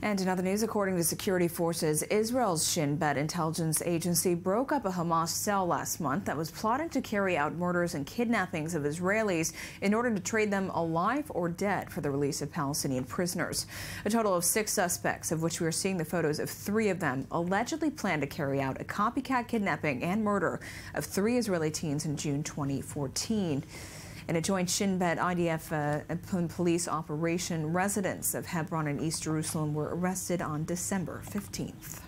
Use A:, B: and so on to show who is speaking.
A: And in other news, according to security forces, Israel's Shin Bet intelligence agency broke up a Hamas cell last month that was plotting to carry out murders and kidnappings of Israelis in order to trade them alive or dead for the release of Palestinian prisoners. A total of six suspects, of which we are seeing the photos of three of them, allegedly planned to carry out a copycat kidnapping and murder of three Israeli teens in June 2014. In a joint Shin Bet IDF uh, police operation, residents of Hebron and East Jerusalem were arrested on December 15th.